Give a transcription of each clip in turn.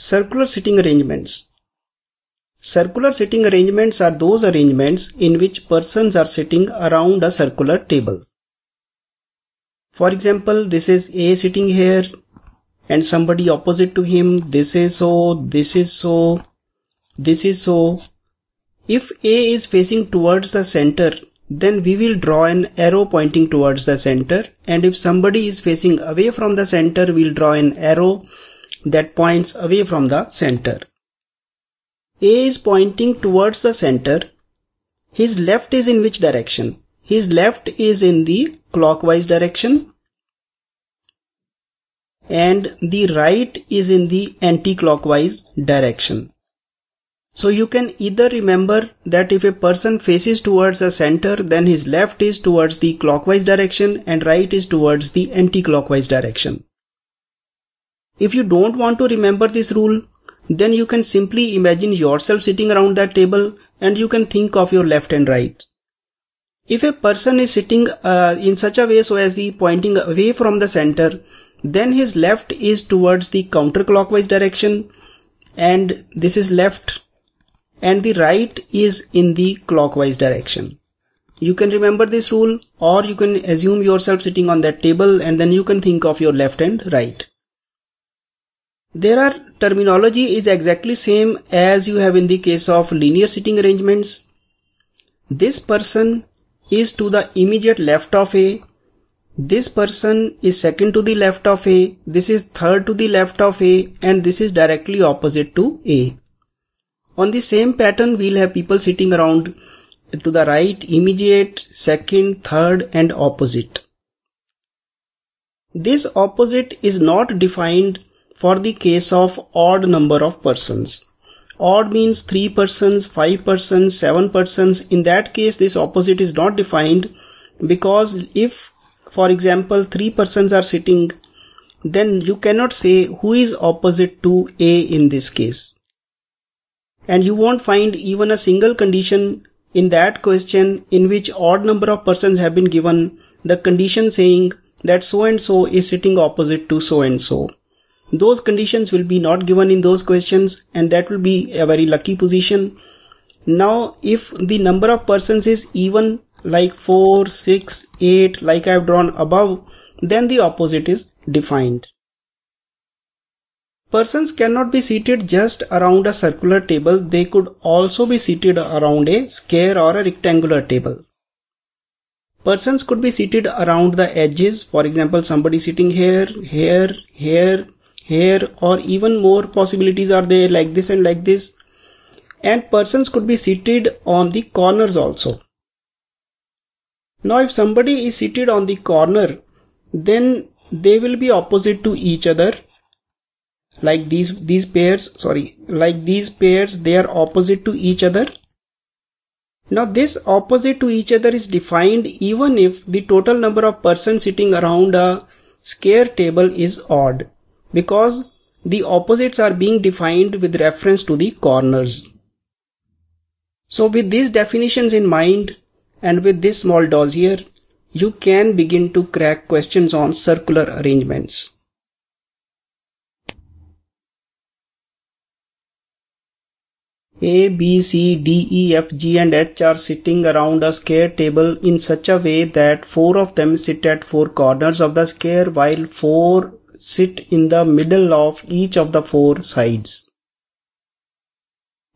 Circular sitting arrangements. Circular sitting arrangements are those arrangements in which persons are sitting around a circular table. For example, this is A sitting here and somebody opposite to him. This is so, this is so, this is so. If A is facing towards the center, then we will draw an arrow pointing towards the center and if somebody is facing away from the center, we'll draw an arrow that points away from the center. A is pointing towards the center. His left is in which direction? His left is in the clockwise direction and the right is in the anti-clockwise direction. So you can either remember that if a person faces towards the center then his left is towards the clockwise direction and right is towards the anti-clockwise direction. If you don't want to remember this rule, then you can simply imagine yourself sitting around that table and you can think of your left and right. If a person is sitting uh, in such a way so as he pointing away from the center, then his left is towards the counterclockwise direction and this is left and the right is in the clockwise direction. You can remember this rule or you can assume yourself sitting on that table and then you can think of your left and right. There are terminology is exactly same as you have in the case of linear sitting arrangements. This person is to the immediate left of A. This person is second to the left of A. This is third to the left of A and this is directly opposite to A. On the same pattern, we'll have people sitting around to the right, immediate, second, third and opposite. This opposite is not defined for the case of odd number of persons. Odd means 3 persons, 5 persons, 7 persons. In that case, this opposite is not defined because if, for example, 3 persons are sitting, then you cannot say who is opposite to A in this case. And you won't find even a single condition in that question in which odd number of persons have been given the condition saying that so and so is sitting opposite to so and so those conditions will be not given in those questions and that will be a very lucky position. Now if the number of persons is even like 4 6 8 like i have drawn above then the opposite is defined. Persons cannot be seated just around a circular table. They could also be seated around a square or a rectangular table. Persons could be seated around the edges. For example somebody sitting here here here here or even more possibilities are there like this and like this. And persons could be seated on the corners also. Now if somebody is seated on the corner then they will be opposite to each other. Like these these pairs sorry like these pairs they are opposite to each other. Now this opposite to each other is defined even if the total number of persons sitting around a square table is odd because the opposites are being defined with reference to the corners. So with these definitions in mind and with this small dossier, you can begin to crack questions on circular arrangements. A, B, C, D, E, F, G and H are sitting around a square table in such a way that four of them sit at four corners of the square while four sit in the middle of each of the four sides.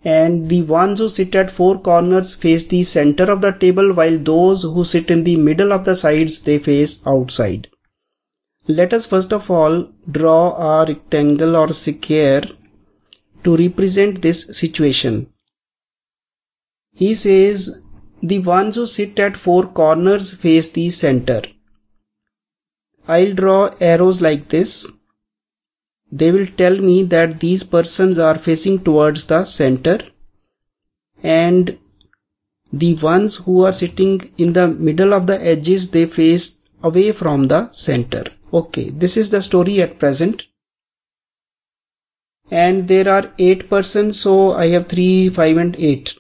And the ones who sit at four corners face the center of the table while those who sit in the middle of the sides they face outside. Let us first of all draw a rectangle or square to represent this situation. He says the ones who sit at four corners face the center. I'll draw arrows like this. They will tell me that these persons are facing towards the center and the ones who are sitting in the middle of the edges they face away from the center. Okay, this is the story at present. And there are 8 persons so I have 3, 5 and 8.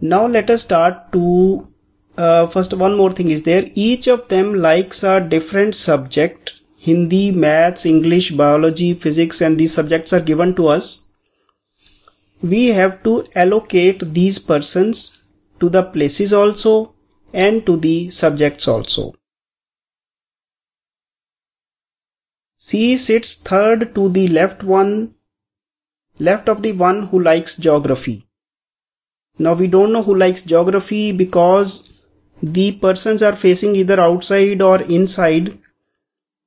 Now let us start to uh, first one more thing is there each of them likes a different subject Hindi, Maths, English, Biology, Physics and these subjects are given to us, we have to allocate these persons to the places also and to the subjects also. C sits third to the left one, left of the one who likes geography. Now we don't know who likes geography because the persons are facing either outside or inside.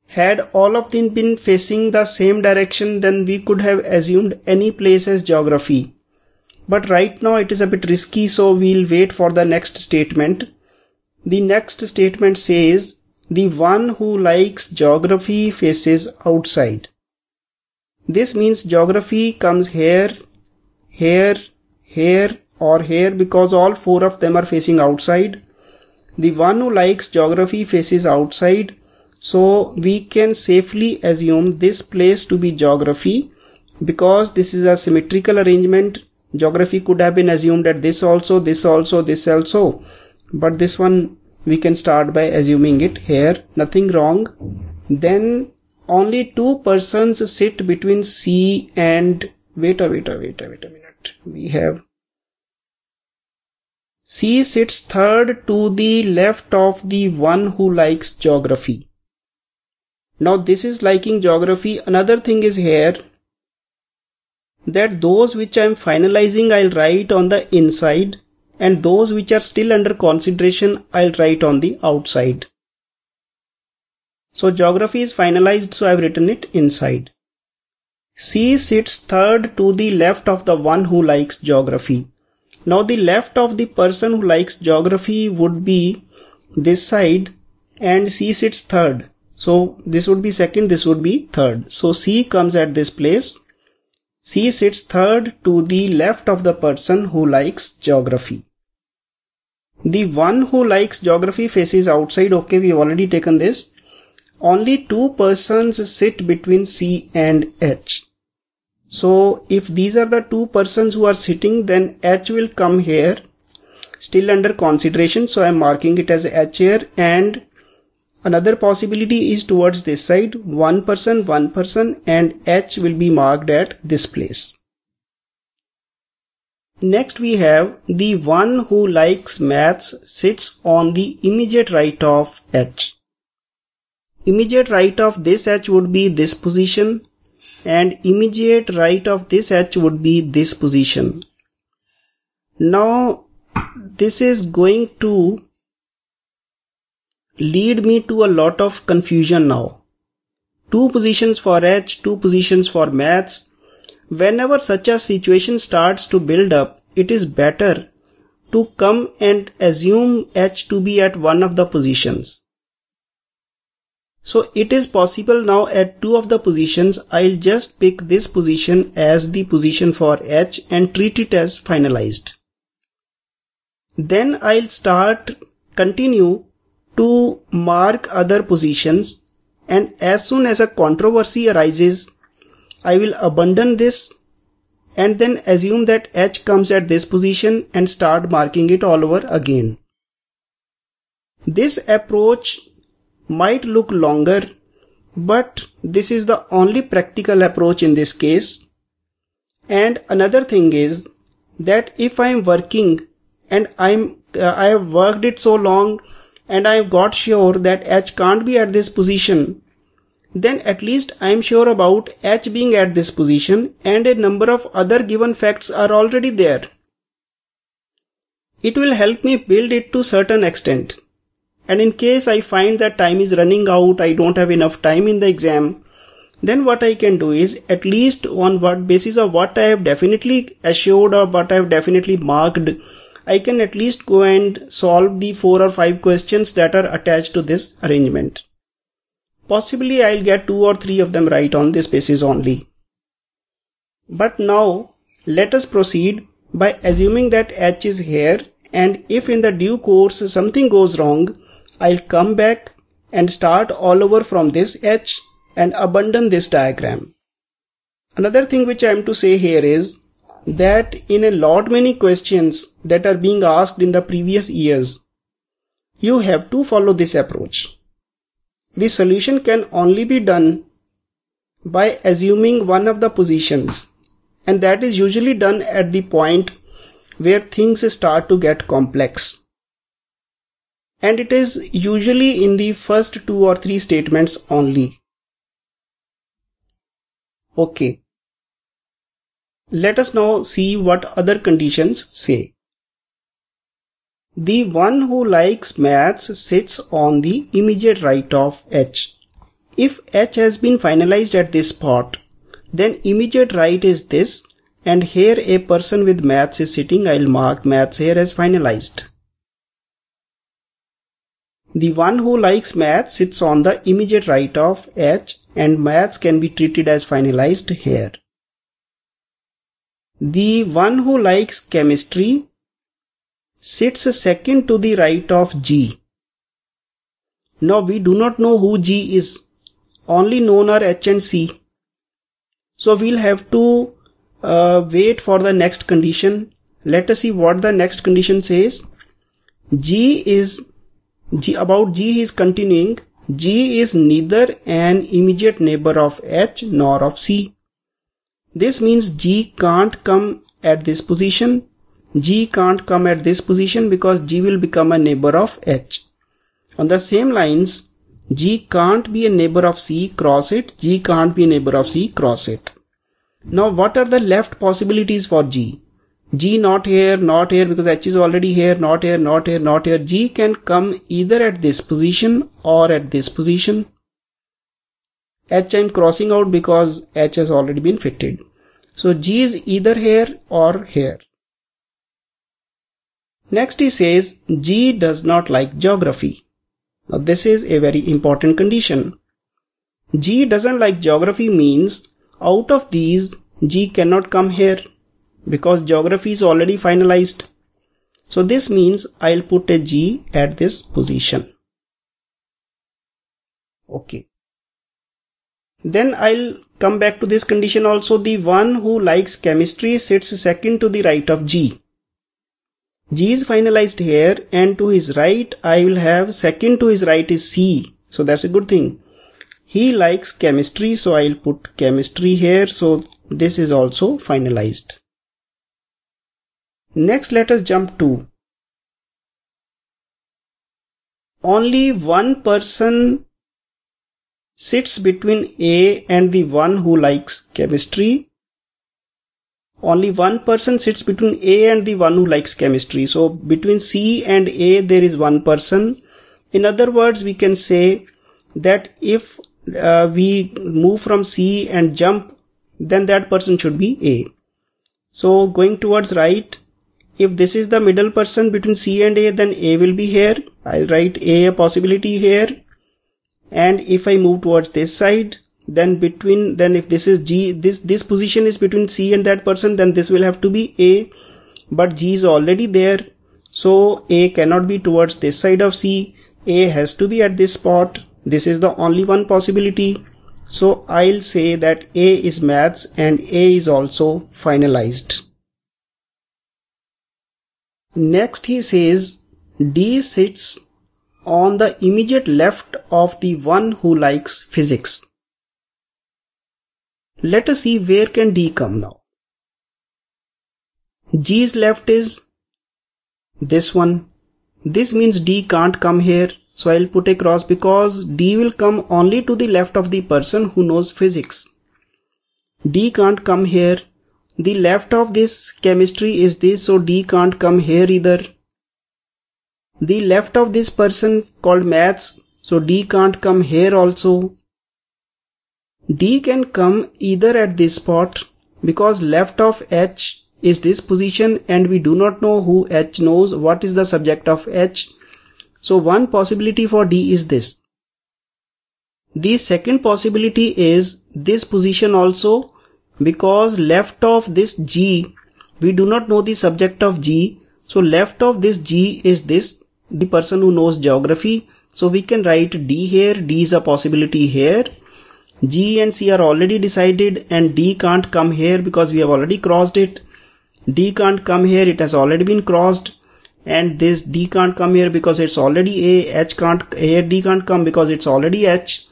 Had all of them been facing the same direction, then we could have assumed any place as geography. But right now it is a bit risky, so we'll wait for the next statement. The next statement says, the one who likes geography faces outside. This means geography comes here, here, here or here because all four of them are facing outside. The one who likes geography faces outside. So we can safely assume this place to be geography because this is a symmetrical arrangement. Geography could have been assumed at this also, this also, this also. But this one we can start by assuming it here nothing wrong then only two persons sit between C and wait a wait a wait a wait a minute we have C sits third to the left of the one who likes geography. Now this is liking geography. Another thing is here that those which I am finalizing I'll write on the inside and those which are still under consideration I'll write on the outside. So geography is finalized so I've written it inside. C sits third to the left of the one who likes geography. Now the left of the person who likes geography would be this side and C sits third. So this would be second, this would be third. So C comes at this place C sits third to the left of the person who likes geography. The one who likes geography faces outside. Okay, we've already taken this. Only two persons sit between C and H. So if these are the two persons who are sitting, then H will come here still under consideration. So I'm marking it as H here and Another possibility is towards this side, one person, one person and H will be marked at this place. Next we have the one who likes maths sits on the immediate right of H. Immediate right of this H would be this position and immediate right of this H would be this position. Now this is going to lead me to a lot of confusion now. Two positions for H, two positions for maths. Whenever such a situation starts to build up, it is better to come and assume H to be at one of the positions. So it is possible now at two of the positions, I'll just pick this position as the position for H and treat it as finalized. Then I'll start continue to mark other positions and as soon as a controversy arises, I will abandon this and then assume that H comes at this position and start marking it all over again. This approach might look longer, but this is the only practical approach in this case. And another thing is that if I am working and I'm uh, I have worked it so long and I have got sure that H can't be at this position, then at least I am sure about H being at this position and a number of other given facts are already there. It will help me build it to certain extent. And in case I find that time is running out, I don't have enough time in the exam, then what I can do is at least on what basis of what I have definitely assured or what I have definitely marked I can at least go and solve the four or five questions that are attached to this arrangement. Possibly I'll get two or three of them right on this basis only. But now let us proceed by assuming that H is here and if in the due course something goes wrong, I'll come back and start all over from this H and abandon this diagram. Another thing which I am to say here is that in a lot many questions that are being asked in the previous years, you have to follow this approach. the solution can only be done by assuming one of the positions and that is usually done at the point where things start to get complex. And it is usually in the first two or three statements only. Okay. Let us now see what other conditions say. The one who likes maths sits on the immediate right of H. If H has been finalized at this spot, then immediate right is this and here a person with maths is sitting, I'll mark maths here as finalized. The one who likes maths sits on the immediate right of H and maths can be treated as finalized here. The one who likes chemistry sits second to the right of G. Now we do not know who G is. Only known are H and C. So we'll have to uh, wait for the next condition. Let us see what the next condition says. G is G about G is continuing. G is neither an immediate neighbor of H nor of C. This means G can't come at this position. G can't come at this position because G will become a neighbor of H. On the same lines, G can't be a neighbor of C, cross it. G can't be a neighbor of C, cross it. Now what are the left possibilities for G? G not here, not here because H is already here, not here, not here, not here. G can come either at this position or at this position. H I'm crossing out because H has already been fitted. So G is either here or here. Next he says G does not like geography. Now this is a very important condition. G doesn't like geography means out of these G cannot come here because geography is already finalized. So this means I'll put a G at this position. Okay. Then I'll come back to this condition also. The one who likes chemistry sits second to the right of G. G is finalized here and to his right I will have second to his right is C. So that's a good thing. He likes chemistry so I'll put chemistry here. So this is also finalized. Next let us jump to only one person sits between A and the one who likes chemistry. Only one person sits between A and the one who likes chemistry. So between C and A there is one person. In other words, we can say that if uh, we move from C and jump, then that person should be A. So going towards right, if this is the middle person between C and A, then A will be here. I'll write A a possibility here. And if I move towards this side then between then if this is G this this position is between C and that person then this will have to be A. But G is already there. So A cannot be towards this side of C. A has to be at this spot. This is the only one possibility. So I'll say that A is maths and A is also finalized next he says D sits on the immediate left of the one who likes physics. Let us see where can D come now. G's left is this one. This means D can't come here. So I'll put a cross because D will come only to the left of the person who knows physics. D can't come here. The left of this chemistry is this so D can't come here either. The left of this person called maths so D can't come here also. D can come either at this spot because left of H is this position and we do not know who H knows what is the subject of H. So one possibility for D is this. The second possibility is this position also because left of this G we do not know the subject of G so left of this G is this the person who knows geography. So we can write D here, D is a possibility here. G and C are already decided and D can't come here because we have already crossed it. D can't come here, it has already been crossed. and this D can't come here because it's already A, H can't, here D can't come because it's already H.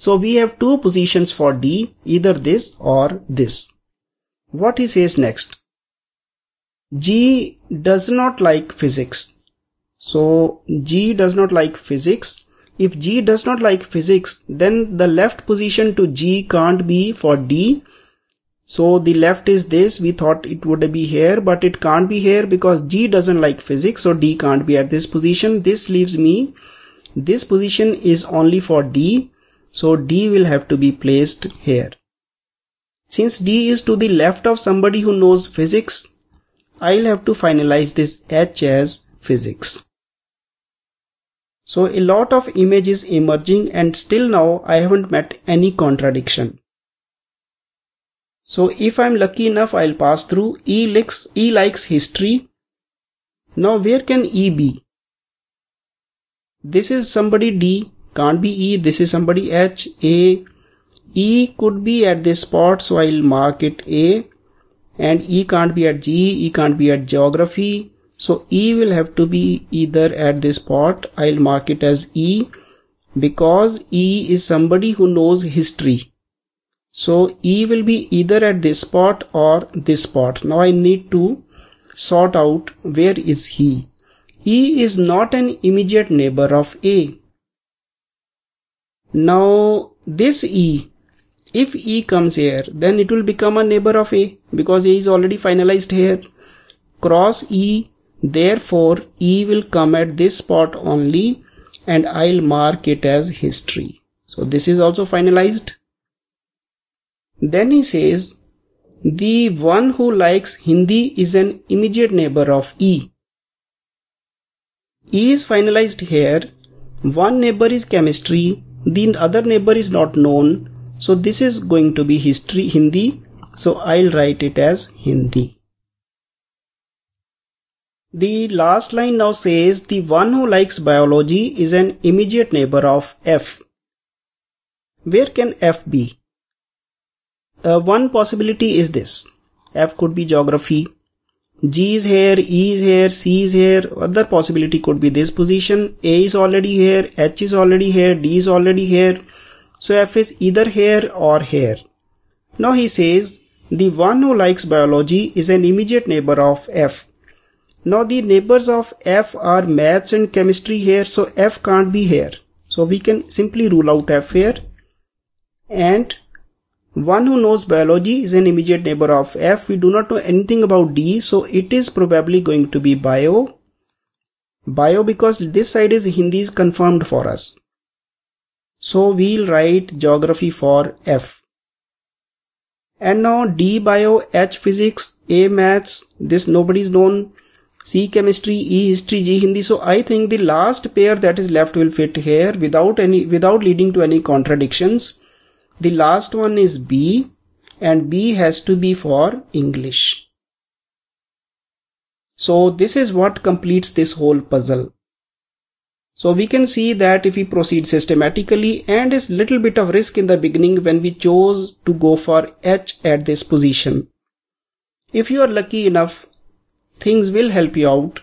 So we have two positions for D, either this or this. What he says next? G does not like physics. So G does not like physics. If G does not like physics, then the left position to G can't be for D. So the left is this, we thought it would be here, but it can't be here because G doesn't like physics, so D can't be at this position. This leaves me, this position is only for D, so D will have to be placed here. Since D is to the left of somebody who knows physics, I'll have to finalize this H as physics. So a lot of images emerging and still now I haven't met any contradiction. So if I'm lucky enough, I'll pass through. E likes, e likes history. Now where can E be? This is somebody D, can't be E, this is somebody H, A. E could be at this spot, so I'll mark it A and E can't be at G, E can't be at geography. So E will have to be either at this spot. I'll mark it as E because E is somebody who knows history. So E will be either at this spot or this spot. Now I need to sort out where is he. E is not an immediate neighbor of A. Now this E if E comes here, then it will become a neighbor of A because A is already finalized here. Cross E, therefore E will come at this spot only and I'll mark it as history. So this is also finalized. Then he says, the one who likes Hindi is an immediate neighbor of E. E is finalized here. One neighbor is chemistry, the other neighbor is not known so this is going to be history Hindi. So I'll write it as Hindi. The last line now says the one who likes biology is an immediate neighbor of F. Where can F be? Uh, one possibility is this. F could be geography. G is here, E is here, C is here. Other possibility could be this position. A is already here, H is already here, D is already here. So F is either here or here. Now he says the one who likes biology is an immediate neighbor of F. Now the neighbors of F are maths and chemistry here so F can't be here. So we can simply rule out F here. And one who knows biology is an immediate neighbor of F. We do not know anything about D so it is probably going to be bio. Bio because this side is Hindi is confirmed for us. So we'll write geography for F. And now D bio, H physics, A maths, this nobody's known, C chemistry, E history, G Hindi. So I think the last pair that is left will fit here without any, without leading to any contradictions. The last one is B and B has to be for English. So this is what completes this whole puzzle. So we can see that if we proceed systematically and is little bit of risk in the beginning when we chose to go for H at this position. If you are lucky enough, things will help you out.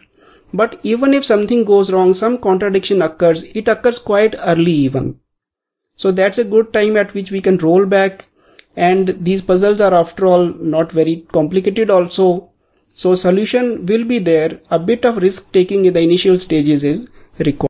But even if something goes wrong, some contradiction occurs, it occurs quite early even. So that's a good time at which we can roll back and these puzzles are after all not very complicated also. So solution will be there. A bit of risk taking in the initial stages is required.